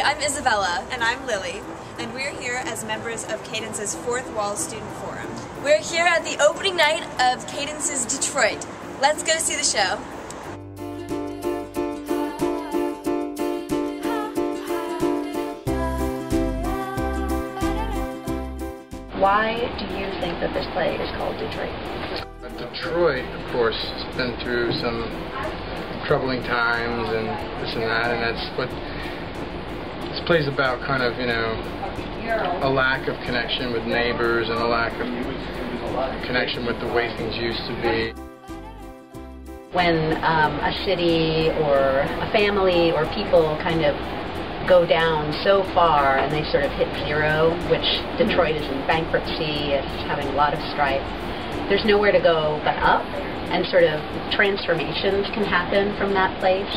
Hi, I'm Isabella. And I'm Lily, and we're here as members of Cadence's Fourth Wall Student Forum. We're here at the opening night of Cadence's Detroit. Let's go see the show. Why do you think that this play is called Detroit? Detroit, of course, has been through some troubling times and this and that, and that's what this play's about. Kind of, you know, a lack of connection with neighbors and a lack of connection with the way things used to be. When um, a city or a family or people kind of go down so far and they sort of hit zero, which Detroit is in bankruptcy, it's having a lot of strife. There's nowhere to go but up, and sort of transformations can happen from that place.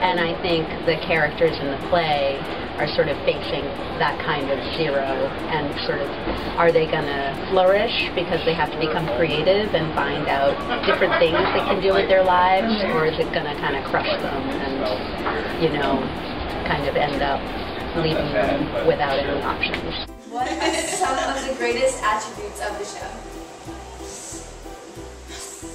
And I think the characters in the play are sort of facing that kind of zero and sort of are they going to flourish because they have to become creative and find out different things they can do with their lives, mm-hmm. or is it going to kind of crush them and, you know, kind of end up leaving them without any options. What are some of the greatest attributes of the show?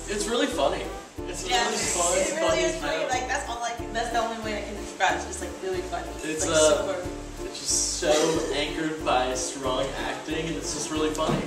It's really funny. It's Yeah, really fun. it really is funny. Like that's all. Like that's the only way I can describe. it. It's just like really funny. It's, like, uh, super. It's just so anchored by strong acting, and it's just really funny.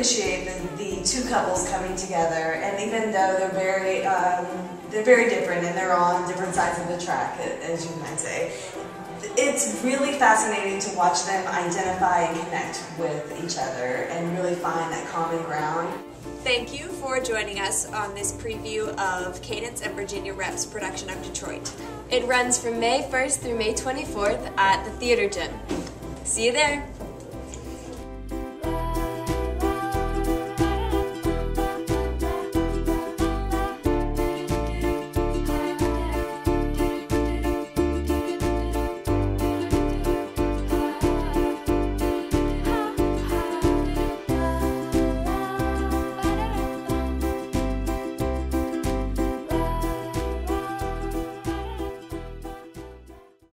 Appreciate the, the two couples coming together, and even though they're very um, they're very different and they're on different sides of the track, as you might say, it's really fascinating to watch them identify and connect with each other and really find that common ground. Thank you for joining us on this preview of Cadence and Virginia Rep's production of Detroit. It runs from May 1st through May 24th at the Theater Gym. See you there!